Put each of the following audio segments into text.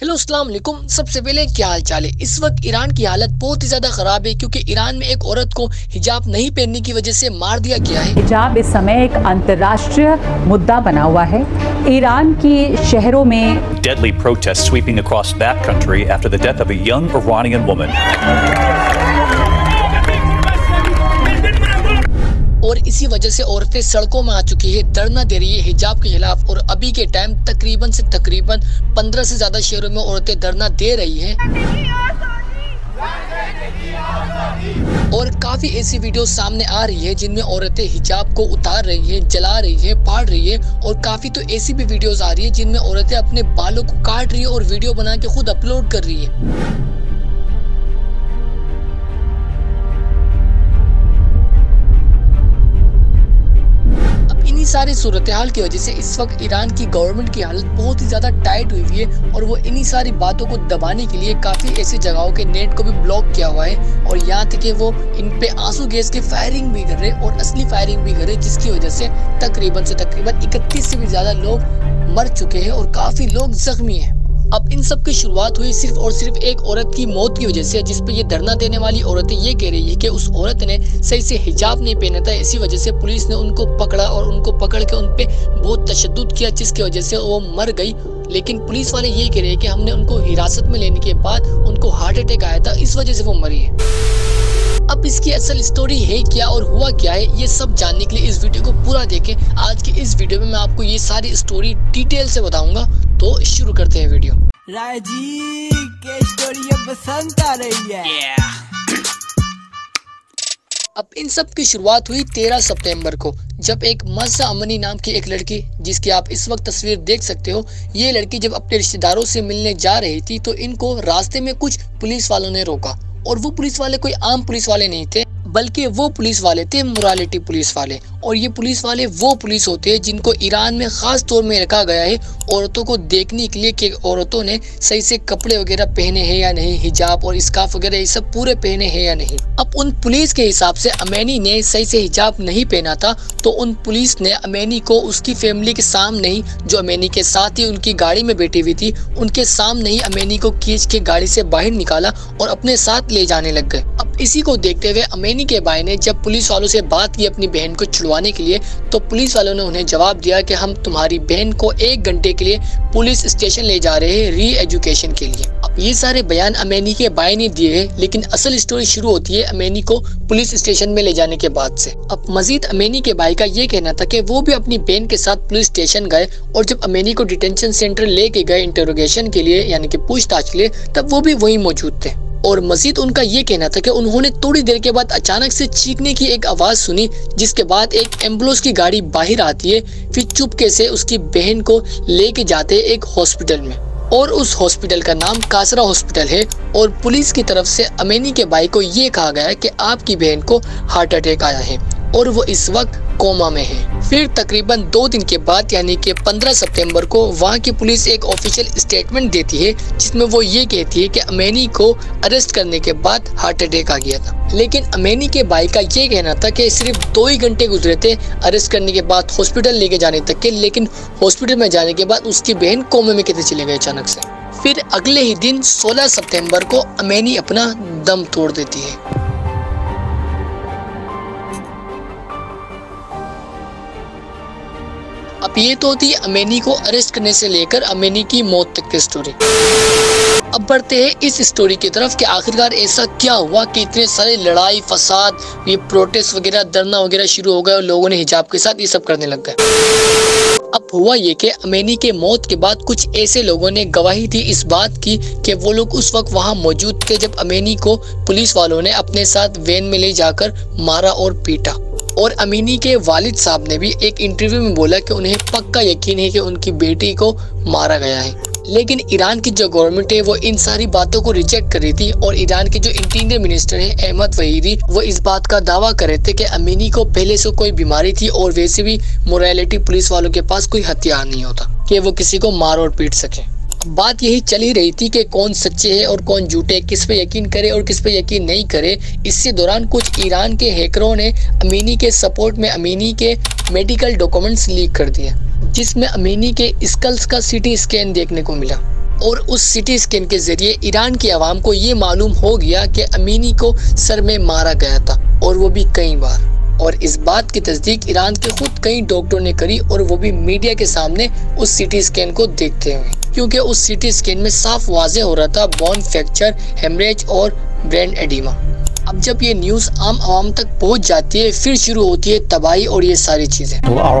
Hello अस्सलाम वालेकुम सबसे पहले क्या हाल चाल है? इस वक्त ईरान की हालत बहुत ही ज़्यादा खराब है क्योंकि ईरान में एक औरत को हिजाब नहीं पहनने की वजह से मार दिया गया है। हिजाब इस समय एक अंतर्राष्ट्रीय मुद्दा बना हुआ है। ईरान के शहरों में Deadly protests sweeping across that country after the death of a young Iranian woman. और इसी वजह से औरतें सड़कों में आ चुकी है धरना दे रही है हिजाब के खिलाफ। और अभी के टाइम तकरीबन से तकरीबन पंद्रह से ज़्यादा शहरों में औरतें धरना दे रही हैं। और काफ़ी ऐसी वीडियो सामने आ रही है जिनमें औरतें हिजाब को उतार रही हैं, जला रही हैं, फाड़ रही है। और काफ़ी तो ऐसी भी वीडियोस आ रही है जिनमें औरतें अपने बालों को काट रही है और वीडियो बना के खुद अपलोड कर रही है। सारी सूरत हाल की वजह से इस वक्त ईरान की गवर्नमेंट की हालत बहुत ही ज़्यादा टाइट हुई हुई है और वो इन्हीं सारी बातों को दबाने के लिए काफ़ी ऐसी जगहों के नेट को भी ब्लॉक किया हुआ है और यहाँ तक कि वो इन पे आँसू गैस की फायरिंग भी कर रहे और असली फायरिंग भी कर रहे जिसकी वजह से तकरीबन से तकरीबन इकतीस से भी ज़्यादा लोग मर चुके हैं और काफ़ी लोग जख्मी है। अब इन सब की शुरुआत हुई सिर्फ़ और सिर्फ़ एक औरत की मौत की वजह से, जिस पे ये धरना देने वाली औरतें ये कह रही है कि उस औरत ने सही से हिजाब नहीं पहना था, इसी वजह से पुलिस ने उनको पकड़ा और उनको पकड़ के उन पे बहुत तशद किया, जिसकी वजह से वो मर गई। लेकिन पुलिस वाले ये कह रहे हैं कि हमने उनको हिरासत में लेने के बाद उनको हार्ट अटैक आया था, इस वजह से वो मरी है। अब इसकी असल स्टोरी है क्या और हुआ क्या है, ये सब जानने के लिए इस वीडियो को पूरा देखें। आज की इस वीडियो में मैं आपको ये सारी स्टोरी डिटेल से बताऊँगा। तो शुरू करते हैं वीडियो। राज़ी के स्टोरी पसंद आ रही है। Yeah. अब इन सब की शुरुआत हुई 13 सितंबर को जब एक मज़ा अमनी नाम की एक लड़की जिसकी आप इस वक्त तस्वीर देख सकते हो ये लड़की जब अपने रिश्तेदारों से मिलने जा रही थी तो इनको रास्ते में कुछ पुलिस वालों ने रोका। और वो पुलिस वाले कोई आम पुलिस वाले नहीं थे बल्कि वो पुलिस वाले थे मोरालिटी पुलिस वाले। और ये पुलिस वाले वो पुलिस होते हैं जिनको ईरान में खास तौर में रखा गया है औरतों को देखने के लिए कि औरतों ने सही से कपड़े वगैरह पहने हैं या नहीं, हिजाब और स्काफ वगैरह, ये सब पूरे पहने हैं या नहीं। अब उन पुलिस के हिसाब से अमेनी ने सही से हिजाब नहीं पहना था तो उन पुलिस ने अमेनी को उसकी फैमिली के सामने ही, जो अमेनी के साथ ही उनकी गाड़ी में बैठी हुई थी, उनके सामने ही अमेनी को खींच के गाड़ी से बाहर निकाला और अपने साथ ले जाने लग गए। अब इसी को देखते हुए अमेनी के भाई ने जब पुलिस वालों से बात की, अपनी बहन को छुड़वाने के लिए तो पुलिस वालों ने उन्हें जवाब दिया कि हम तुम्हारी बहन को एक घंटे के लिए पुलिस स्टेशन ले जा रहे हैं री एजुकेशन के लिए। ये सारे बयान अमेनी के भाई ने दिए हैं, लेकिन असल स्टोरी शुरू होती है अमेनी को पुलिस स्टेशन में ले जाने के बाद से। अब मजीद अमेनी के भाई का ये कहना था कि वो भी अपनी बहन के साथ पुलिस स्टेशन गए, और जब अमेनी को डिटेंशन सेंटर लेके गए इंटरोगेशन के लिए, यानी कि पूछताछ के लिए, तब वो भी वही मौजूद थे। और मजीद उनका ये कहना था कि उन्होंने थोड़ी देर के बाद अचानक से चीखने की एक आवाज़ सुनी, जिसके बाद एक एंबुलेंस की गाड़ी बाहर आती है, फिर चुपके से उसकी बहन को लेके जाते एक हॉस्पिटल में। और उस हॉस्पिटल का नाम कासरा हॉस्पिटल है, और पुलिस की तरफ़ से अमेनी के भाई को ये कहा गया कि आपकी बहन को हार्ट अटैक आया है। और वो इस वक्त कोमा में है। फिर तकरीबन दो दिन के बाद, यानी कि 15 सितंबर को, वहाँ की पुलिस एक ऑफिशियल स्टेटमेंट देती है, जिसमें वो ये कहती है कि अमेनी को अरेस्ट करने के बाद हार्ट अटैक आ गया था। लेकिन अमेनी के भाई का ये कहना था कि सिर्फ़ दो ही घंटे गुजरे थे अरेस्ट करने के बाद हॉस्पिटल लेके जाने तक के, लेकिन हॉस्पिटल में जाने के बाद उसकी बहन कोमे में कैसे चले गए अचानक से। फिर अगले ही दिन 16 सितंबर को अमेनी अपना दम तोड़ देती है। अब ये तो थी अमेनी को अरेस्ट करने से लेकर अमेनी की मौत तक की स्टोरी अब बढ़ते हैं इस स्टोरी की तरफ़ कि आखिरकार ऐसा क्या हुआ कि इतने सारे लड़ाई, फसाद, ये प्रोटेस्ट वगैरह, धरना वगैरह शुरू हो गए और लोगों ने हिजाब के साथ ये सब करने लग गए। अब हुआ ये कि अमेनी के मौत के बाद कुछ ऐसे लोगों ने गवाही दी इस बात की कि वो लोग उस वक्त वहाँ मौजूद थे जब अमेनी को पुलिस वालों ने अपने साथ वैन में ले जाकर मारा और पीटा। और अमीनी के वालिद साहब ने भी एक इंटरव्यू में बोला कि उन्हें पक्का यकीन है कि उनकी बेटी को मारा गया है। लेकिन ईरान की जो गवर्नमेंट है, वो इन सारी बातों को रिजेक्ट कर रही थी और ईरान के जो इंटीरियर मिनिस्टर है, अहमद वहीरी वो इस बात का दावा कर रहे थे कि अमीनी को पहले से कोई बीमारी थी और वैसे भी मोरालिटी पुलिस वालों के पास कोई हथियार नहीं होता कि वो किसी को मार और पीट सके। बात यही चली रही थी कि कौन सच्चे है और कौन झूठे किस पे यकीन करे और किस पे यकीन नहीं करे। इससे दौरान कुछ ईरान के हैकरों ने अमीनी के सपोर्ट में अमीनी के मेडिकल डॉक्यूमेंट्स लीक कर दिए, जिसमें अमीनी के स्कल्स का सिटी स्कैन देखने को मिला। और उस सिटी स्कैन के ज़रिए ईरान की आवाम को ये मालूम हो गया कि अमीनी को सर में मारा गया था, और वो भी कई बार। और इस बात की तस्दीक ईरान के खुद कई डॉक्टरों ने करी और वो भी मीडिया के सामने उस सिटी स्कैन को देखते हुए। क्योंकि उस सिटी स्कैन में साफ़ वाजे हो रहा था बोन फ्रैक्चर हेमरेज और ब्रेन एडिमा। अब जब ये न्यूज़ आम आवाम तक पहुँच जाती है फिर शुरू होती है तबाही और ये सारी चीज़ें। Are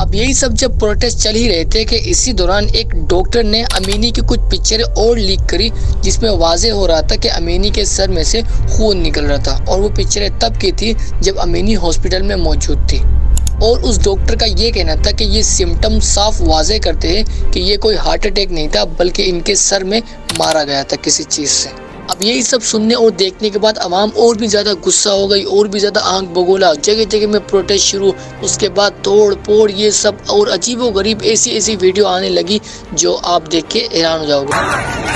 अब यही सब जब प्रोटेस्ट चल ही रहे थे कि इसी दौरान एक डॉक्टर ने अमीनी की कुछ पिक्चरें और लीक करी जिसमें वाजे हो रहा था कि अमीनी के सर में से खून निकल रहा था और वो पिक्चरें तब की थी जब अमीनी हॉस्पिटल में मौजूद थी और उस डॉक्टर का ये कहना था कि ये सिम्टम साफ़ वाजे करते हैं कि ये कोई हार्ट अटैक नहीं था, बल्कि इनके सर में मारा गया था किसी चीज़ से। अब यही सब सुनने और देखने के बाद आवाम और भी ज़्यादा गुस्सा हो गई, और भी ज़्यादा आँख बगोला। जगह जगह में प्रोटेस्ट शुरू, उसके बाद तोड़ फोड़ ये सब और अजीब गरीब ऐसी ऐसी वीडियो आने लगी जो आप देख के हैरान हो जाओगे।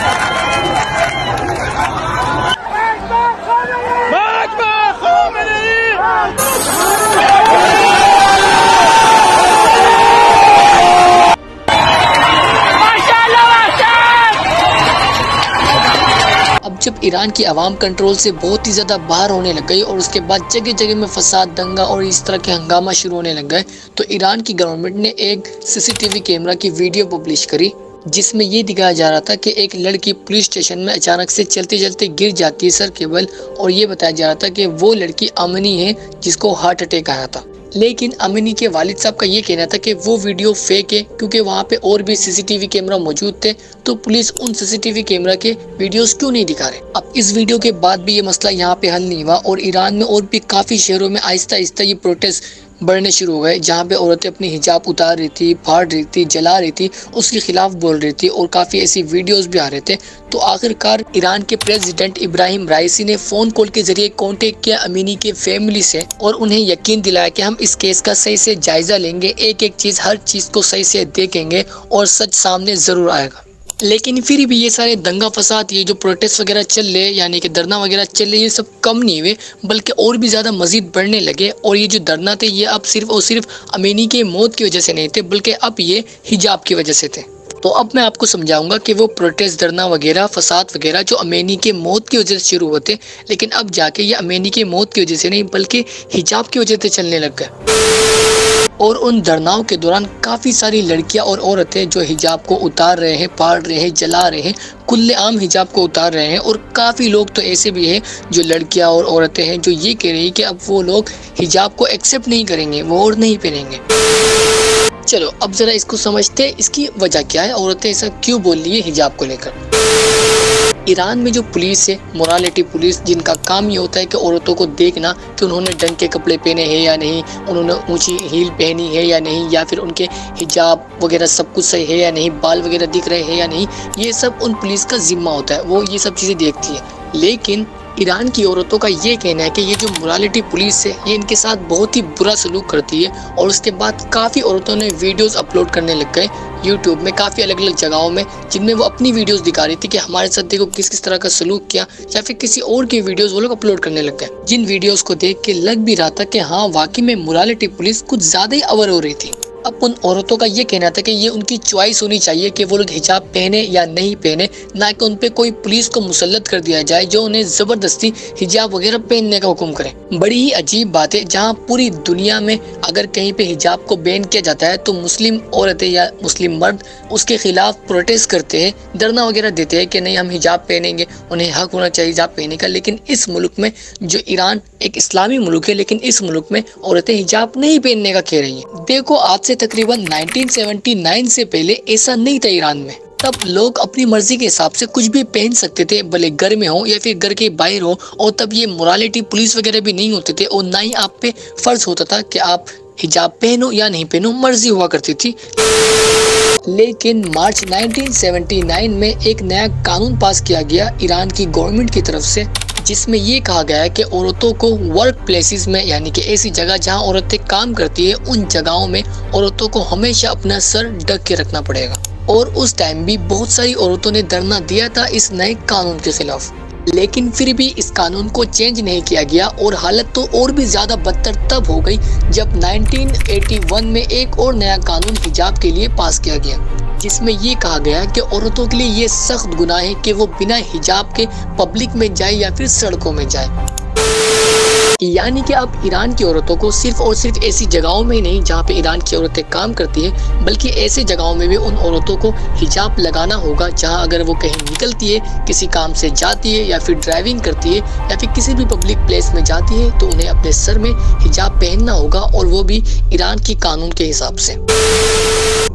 जब ईरान की आवाम कंट्रोल से बहुत ही ज़्यादा बाहर होने लग गई और उसके बाद जगह जगह में फसाद, दंगा और इस तरह के हंगामा शुरू होने लग गए तो ईरान की गवर्नमेंट ने एक सीसीटीवी कैमरा की वीडियो पब्लिश करी, जिसमें ये दिखाया जा रहा था कि एक लड़की पुलिस स्टेशन में अचानक से चलते चलते गिर जाती है, सर केबल और ये बताया जा रहा था कि वो लड़की अमनी है, जिसको हार्ट अटैक आया था। लेकिन अमिनी के वालिद साहब का ये कहना था कि वो वीडियो फेक है, क्योंकि वहाँ पे और भी सीसीटीवी कैमरा मौजूद थे तो पुलिस उन सीसीटीवी कैमरा के वीडियोस क्यों नहीं दिखा रहे? अब इस वीडियो के बाद भी ये मसला यहाँ पे हल नहीं हुआ और ईरान में और भी काफ़ी शहरों में आहिस्ता आहिस्ता ये प्रोटेस्ट बढ़ने शुरू हो गए, जहाँ पे औरतें अपनी हिजाब उतार रही थी, फाड़ रही थी, जला रही थी, उसके खिलाफ बोल रही थी और काफ़ी ऐसी वीडियोस भी आ रहे थे। तो आखिरकार ईरान के प्रेसिडेंट इब्राहिम राइसी ने फ़ोन कॉल के ज़रिए कांटेक्ट किया अमीनी के फैमिली से और उन्हें यकीन दिलाया कि हम इस केस का सही से जायज़ा लेंगे एक एक चीज़, हर चीज़ को सही से देखेंगे और सच सामने ज़रूर आएगा। लेकिन फिर भी ये सारे दंगा फसाद, ये जो प्रोटेस्ट वगैरह चल रहे यानी कि धरना वगैरह चल रहे ये सब कम नहीं हुए, बल्कि और भी ज़्यादा मजीद बढ़ने लगे। और ये जो धरना थे, ये अब सिर्फ़ और सिर्फ़ अमीनी के मौत की वजह से नहीं थे, बल्कि अब ये हिजाब की वजह से थे। तो अब मैं आपको समझाऊँगा कि वो प्रोटेस्ट धरना वगैरह, फसाद वगैरह, जो अमेनी के मौत की वजह से शुरू होते लेकिन अब जाके ये अमेनी के मौत की वजह से नहीं, बल्कि हिजाब की वजह से चलने लग गए। और उन धरनाओं के दौरान काफ़ी सारी लड़कियाँ और औरतें जो हिजाब को उतार रहे हैं पाड़ रहे हैं, जला रहे हैं कुल्ले आम हिजाब को उतार रहे हैं और काफ़ी लोग तो ऐसे भी हैं जो लड़कियाँ और औरतें हैं जो ये कह रही हैं कि अब वो लोग हिजाब को एक्सेप्ट नहीं करेंगे, वो और नहीं पहनेंगे। चलो, अब ज़रा इसको समझते हैं, इसकी वजह क्या है? औरतें ऐसा क्यों बोल रही है हिजाब को लेकर? ईरान में जो पुलिस है मोरालिटी पुलिस, जिनका काम ये होता है कि औरतों को देखना कि उन्होंने डंग के कपड़े पहने हैं या नहीं, उन्होंने ऊँची हील पहनी है या नहीं, या फिर उनके हिजाब वगैरह सब कुछ सही है या नहीं, बाल वगैरह दिख रहे हैं या नहीं, ये सब उन पुलिस का जिम्मा होता है, वो ये सब चीज़ें देखती है। लेकिन ईरान की औरतों का ये कहना है कि ये जो मोरालिटी पुलिस है, ये इनके साथ बहुत ही बुरा सलूक करती है और उसके बाद काफ़ी औरतों ने वीडियोस अपलोड करने लग गए यूट्यूब में, काफ़ी अलग अलग जगहों में, जिनमें वो अपनी वीडियोस दिखा रही थी कि हमारे साथ देखो किस किस तरह का सलूक किया या फिर किसी और की वीडियोस वो लोग अपलोड करने लग गए। जिन वीडियोस को देख के लग भी रहा था कि हाँ वाकई में मोरालिटी पुलिस कुछ ज़्यादा ही अवर हो रही थी। अब उन औरतों का ये कहना था कि ये उनकी चॉइस होनी चाहिए कि वो लोग हिजाब पहने या नहीं पहने, ना कि उन कोई पुलिस को मुसलत कर दिया जाए जो उन्हें ज़बरदस्ती हिजाब वगैरह पहनने का हुक्म करे। बड़ी ही अजीब बात है, जहाँ पूरी दुनिया में अगर कहीं पे हिजाब को बैन किया जाता है तो मुस्लिम औरतें या मुस्लिम मर्द उसके खिलाफ प्रोटेस्ट करते हैं, धरना वगैरह देते हैं कि नहीं हम हिजाब पहनेंगे, उन्हें हक होना चाहिए हिजाब पहनने का। लेकिन इस मुल्क में जो ईरान एक इस्लामी मुल्क है, लेकिन इस मुल्क में औरतें हिजाब नहीं पहनने का कह रही हैं। देखो आज से तकरीबन 1979 से पहले ऐसा नहीं था ईरान में। तब लोग अपनी मर्ज़ी के हिसाब से कुछ भी पहन सकते थे, भले घर में हो या फिर घर के बाहर हो, और तब ये मोरालिटी पुलिस वगैरह भी नहीं होते थे, और ना ही आप पे फ़र्ज़ होता था कि आप हिजाब पहनो या नहीं पहनो, मर्ज़ी हुआ करती थी। लेकिन मार्च 1979 में एक नया कानून पास किया गया ईरान की गवर्नमेंट की तरफ़ से। जिसमें ये कहा गया है कि औरतों को वर्क प्लेसेस में, यानी कि ऐसी जगह जहाँ औरतें काम करती है, उन जगहों में औरतों को हमेशा अपना सर ढक के रखना पड़ेगा। और उस टाइम भी बहुत सारी औरतों ने धरना दिया था इस नए कानून के खिलाफ। लेकिन फिर भी इस कानून को चेंज नहीं किया गया और हालत तो और भी ज़्यादा बदतर तब हो गई जब 1981 में एक और नया कानून हिजाब के लिए पास किया गया, जिसमें ये कहा गया कि औरतों के लिए ये सख्त गुनाह है कि वो बिना हिजाब के पब्लिक में जाए या फिर सड़कों में जाए। यानी कि अब ईरान की औरतों को सिर्फ़ और सिर्फ़ ऐसी जगहों में ही नहीं जहाँ पे ईरान की औरतें काम करती हैं, बल्कि ऐसे जगहों में भी उन औरतों को हिजाब लगाना होगा, जहाँ अगर वो कहीं निकलती है, किसी काम से जाती है या फिर ड्राइविंग करती है या फिर किसी भी पब्लिक प्लेस में जाती है तो उन्हें अपने सर में हिजाब पहनना होगा और वो भी ईरान की कानून के हिसाब से।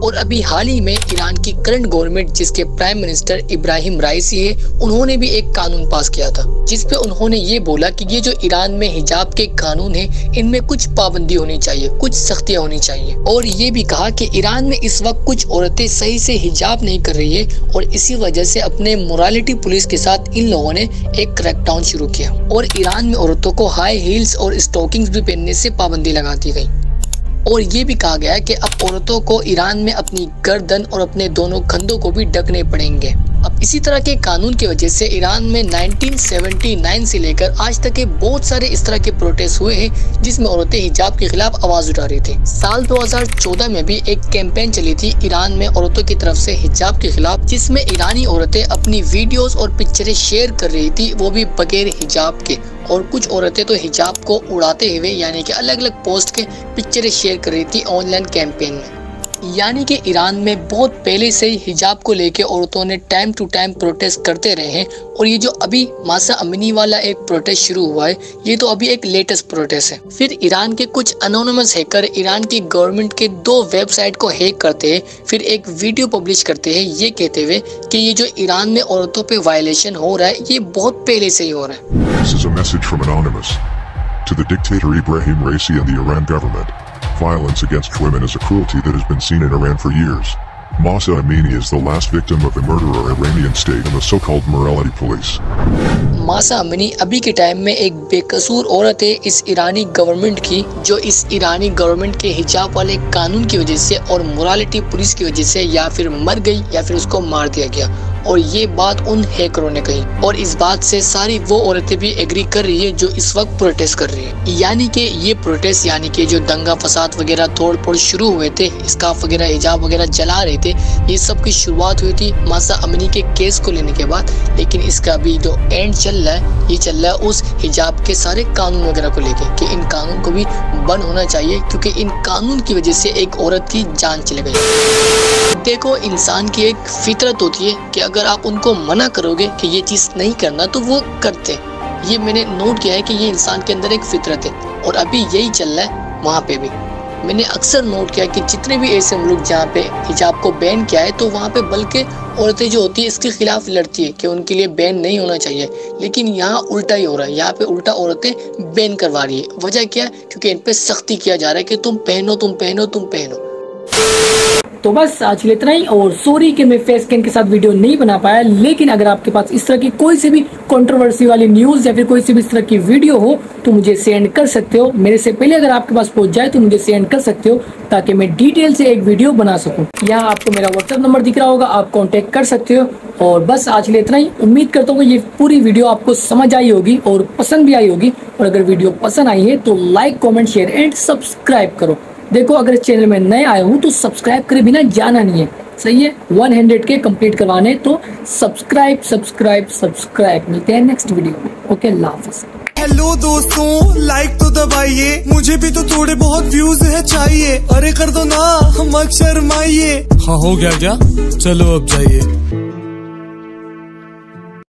और अभी हाल ही में ईरान की करंट गवर्नमेंट जिसके प्राइम मिनिस्टर इब्राहिम राइसी है, उन्होंने भी एक कानून पास किया था जिसपे उन्होंने ये बोला कि ये जो ईरान में हिजाब के कानून है, इनमें कुछ पाबंदी होनी चाहिए, कुछ सख्तियाँ होनी चाहिए। और ये भी कहा कि ईरान में इस वक्त कुछ औरतें सही से हिजाब नहीं कर रही है और इसी वजह से अपने मोरालिटी पुलिस के साथ इन लोगों ने एक क्रैकडाउन शुरू किया। और ईरान में औरतों को हाई हील्स और स्टॉकिंग्स भी पहनने से पाबंदी लगा दी गई। और ये भी कहा गया है कि अब औरतों को ईरान में अपनी गर्दन और अपने दोनों कंधों को भी ढकने पड़ेंगे। अब इसी तरह के कानून की वजह से ईरान में 1979 से लेकर आज तक के बहुत सारे इस तरह के प्रोटेस्ट हुए हैं, जिसमें औरतें हिजाब के खिलाफ आवाज़ उठा रही थी। साल 2014 में भी एक कैंपेन चली थी ईरान में औरतों की तरफ़ से हिजाब के खिलाफ, जिसमें ईरानी औरतें अपनी वीडियोस और पिक्चरें शेयर कर रही थी, वो भी बगैर हिजाब के। और कुछ औरतें तो हिजाब को उड़ाते हुए, यानी कि अलग अलग पोस्ट के पिक्चरें शेयर कर रही थी ऑनलाइन कैंपेन में। यानी कि ईरान में बहुत पहले से ही हिजाब को लेके औरतों ने टाइम टू टाइम प्रोटेस्ट करते रहे हैं और ये जो अभी मासा अमनी वाला एक प्रोटेस्ट शुरू हुआ है ये तो अभी एक लेटेस्ट प्रोटेस्ट है फिर ईरान के कुछ अनोनमस हैकर ईरान की गवर्नमेंट के दो वेबसाइट को हैक करते हैं फिर एक वीडियो पब्लिश करते हैं ये कहते हुए कि ये जो ईरान में औरतों पे वायलेशन हो रहा है ये बहुत पहले से ही हो रहा है This is a message from Anonymous. To the dictator Ibrahim Raisi and the Iran government, violence against women is a cruelty that has been seen in Iran for years. Masa Amini is the last victim of the murderer Iranian state and the so-called morality police. मासा अमनी अभी के time में एक बेकसूर औरत है इस ईरानी government की जो इस ईरानी गवर्नमेंट के हिजाब वाले कानून की वजह से और मोरालिटी पुलिस की वजह से या फिर मर गई या फिर उसको मार दिया गया और ये बात उन हैकरों ने कही। और इस बात से सारी वो औरतें भी एग्री कर रही है जो इस वक्त प्रोटेस्ट कर रही है। यानी कि ये प्रोटेस्ट यानी कि जो दंगा फसाद वगैरह तोड़ फोड़ शुरू हुए थे स्काफ वगैरह, हिजाब वगैरह जला रहे थे, ये सब की शुरुआत हुई थी मासा अमनी के केस को लेने के बाद। लेकिन इसका अभी जो एंड चल रहा है, ये चल रहा है उस हिजाब के सारे कानून वगैरह को लेके कि इन कानून को भी बंद होना चाहिए क्योंकि इन कानून की वजह से एक औरत की जान चली गई। देखो, इंसान की एक फितरत होती है कि अगर आप उनको मना करोगे कि ये चीज़ नहीं करना तो वो करते। ये मैंने नोट किया है कि ये इंसान के अंदर एक फितरत है, और अभी यही चल रहा है वहाँ पे भी। मैंने अक्सर नोट किया कि जितने भी ऐसे मुल्क जहाँ पे हिजाब को बैन किया है तो वहाँ पे बल्कि औरतें जो होती है, इसके खिलाफ लड़ती है कि उनके लिए बैन नहीं होना चाहिए। लेकिन यहाँ उल्टा ही हो रहा है। यहाँ पे उल्टा औरतें बैन करवा रही है। वजह क्या है? क्योंकि इन पर सख्ती किया जा रहा है कि तुम पहनो तुम पहनो तुम पहनो। तो बस आज के इतना ही, और सॉरी कि मैं फेस कैन के साथ वीडियो नहीं बना पाया, लेकिन अगर आपके पास इस तरह की कोई सी भी कंट्रोवर्सी वाली न्यूज़ या फिर कोई सी भी इस तरह की वीडियो हो तो मुझे सेंड कर सकते हो। मेरे से पहले अगर आपके पास पहुँच जाए तो मुझे सेंड कर सकते हो, ताकि मैं डिटेल से एक वीडियो बना सकूँ। यहाँ आपको मेरा व्हाट्सअप नंबर दिख रहा होगा, आप कॉन्टेक्ट कर सकते हो। और बस आज लिए इतना ही। उम्मीद करता हूँ ये पूरी वीडियो आपको समझ आई होगी और पसंद भी आई होगी। और अगर वीडियो पसंद आई है तो like comment share and subscribe करो। देखो अगर इस चैनल में नए आए हूँ तो सब्सक्राइब करे बिना जाना नहीं है। सही है? 100 के कंप्लीट करवाने तो सब्सक्राइब सब्सक्राइब सब्सक्राइब मिलते हैं नेक्स्ट वीडियो में। ओके अल्लाह हाफिज़। हेलो दोस्तों लाइक तो दबाइए। मुझे भी तो थोड़े बहुत व्यूज़ है चाहिए। अरे कर दो ना मत शर्माइए हाँ हो गया क्या? चलो अब जाइए।